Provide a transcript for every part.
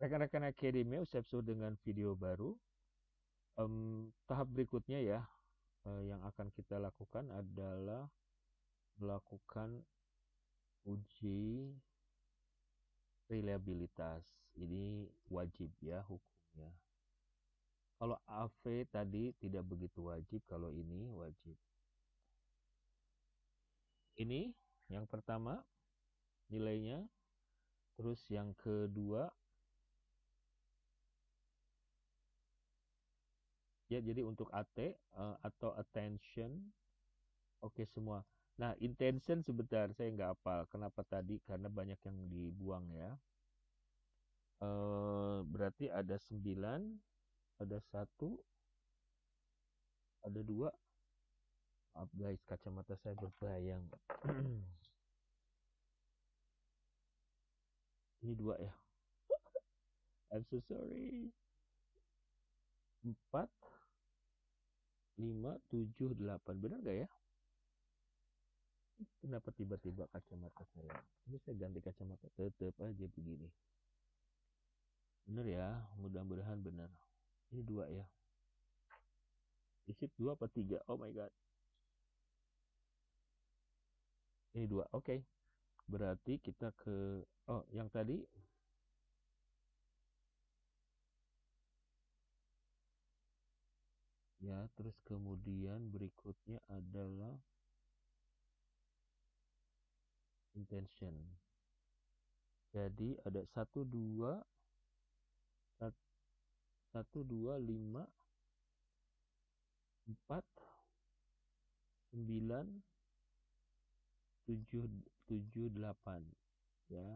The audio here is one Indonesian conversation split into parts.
Rekan-rekan akademi episode dengan video baru. Um, tahap berikutnya ya uh, yang akan kita lakukan adalah melakukan uji reliabilitas. Ini wajib ya hukumnya. Kalau AV tadi tidak begitu wajib, kalau ini wajib. Ini yang pertama nilainya. Terus yang kedua ya jadi untuk AT uh, eh, atau attention oke okay, semua. Nah, intention sebentar saya nggak hafal. Kenapa tadi? Karena banyak yang dibuang ya. Uh, berarti ada sembilan ada satu ada dua maaf guys kacamata saya berbayang ini dua ya I'm so sorry empat lima tujuh delapan benar gak ya kenapa tiba-tiba kacamata saya ini saya ganti kacamata tetap aja begini benar ya mudah-mudahan benar ini dua ya. Isip dua apa tiga? Oh my god. Ini dua. Oke. Okay. Berarti kita ke oh yang tadi ya terus kemudian berikutnya adalah intention. Jadi ada satu dua satu dua lima empat sembilan tujuh tujuh delapan ya.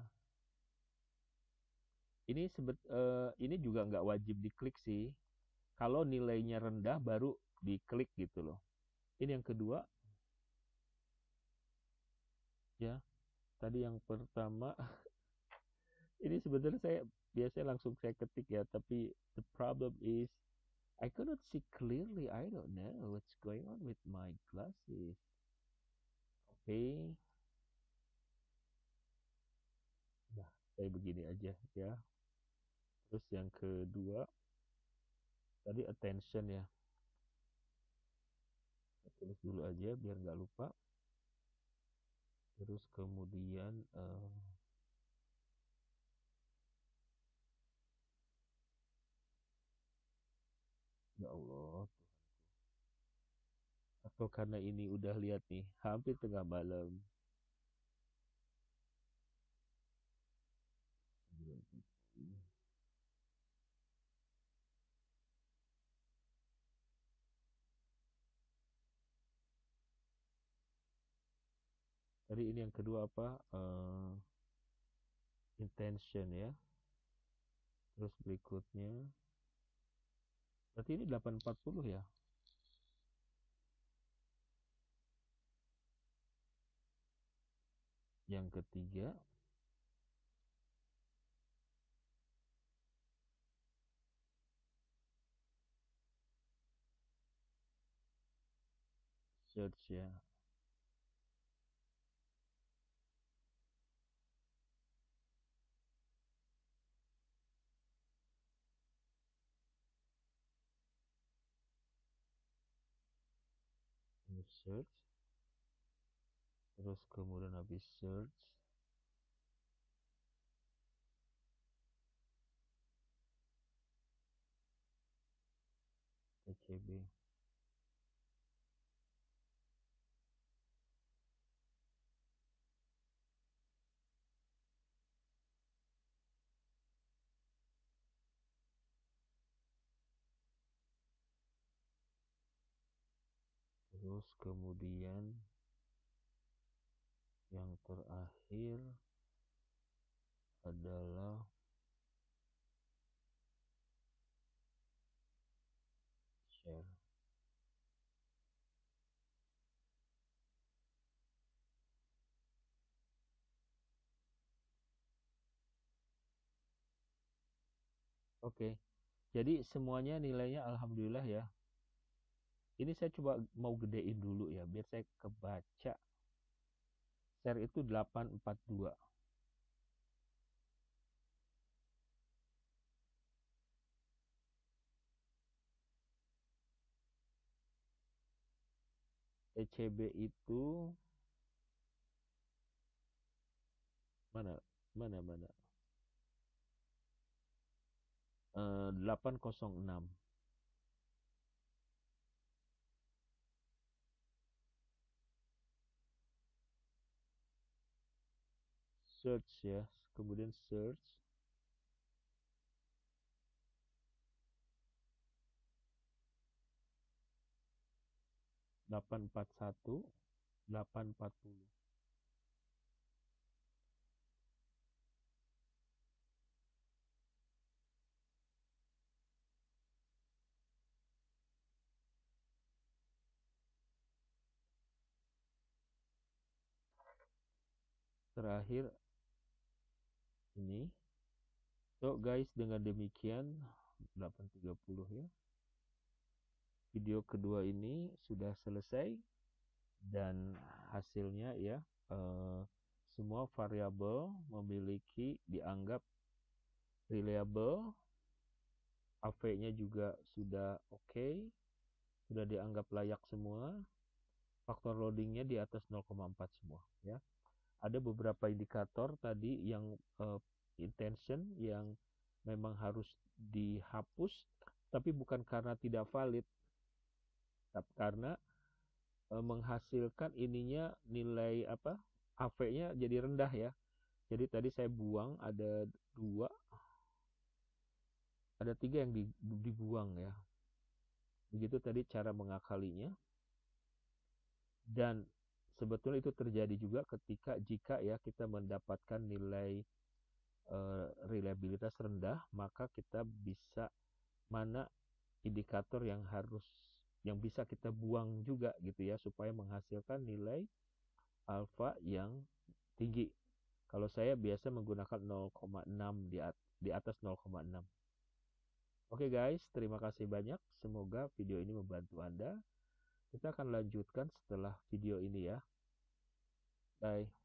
Ini sebet uh, ini juga nggak wajib diklik sih kalau nilainya rendah baru diklik gitu loh. Ini yang kedua. Ya tadi yang pertama. Ini sebenarnya saya biasanya langsung saya ketik ya tapi the problem is I cannot see clearly. I don't know what's going on with my glasses. Okay. nah saya begini aja ya. Terus yang kedua tadi attention ya saya tulis dulu aja biar nggak lupa terus kemudian uh, Ya Allah, Tuhanku. Atau karena ini udah lihat nih, hampir tengah malam. Tadi ini yang kedua apa? Uh, intention ya. Terus berikutnya Berarti ini 840 ya? Yang ketiga search ya search. Terus kemudian habis search. TCB terus kemudian yang terakhir adalah share. Oke, jadi semuanya nilainya alhamdulillah ya ini saya coba mau gedein dulu ya biar saya kebaca. Share itu 842 ECB itu mana mana mana? Eh, 806 search ya kemudian search. delapan empat satu delapan empat puluh. Terakhir ini. So guys dengan demikian 8.30 ya. Video kedua ini sudah selesai dan hasilnya ya eh, semua variabel memiliki dianggap reliable. AV-nya juga sudah oke okay, sudah dianggap layak semua. Faktor loadingnya di atas 0,4 semua ya ada beberapa indikator tadi yang uh, intention yang memang harus dihapus tapi bukan karena tidak valid. Tapi karena uh, menghasilkan ininya nilai apa AV-nya jadi rendah ya. Jadi tadi saya buang ada dua ada tiga yang dibuang ya. Begitu tadi cara mengakalinya. Dan sebetulnya itu terjadi juga ketika jika ya kita mendapatkan nilai uh, reliabilitas rendah maka kita bisa mana indikator yang harus yang bisa kita buang juga gitu ya supaya menghasilkan nilai alfa yang tinggi. Kalau saya biasa menggunakan 0,6 di di atas 0,6. Oke guys, terima kasih banyak. Semoga video ini membantu Anda. Kita akan lanjutkan setelah video ini ya. Bye.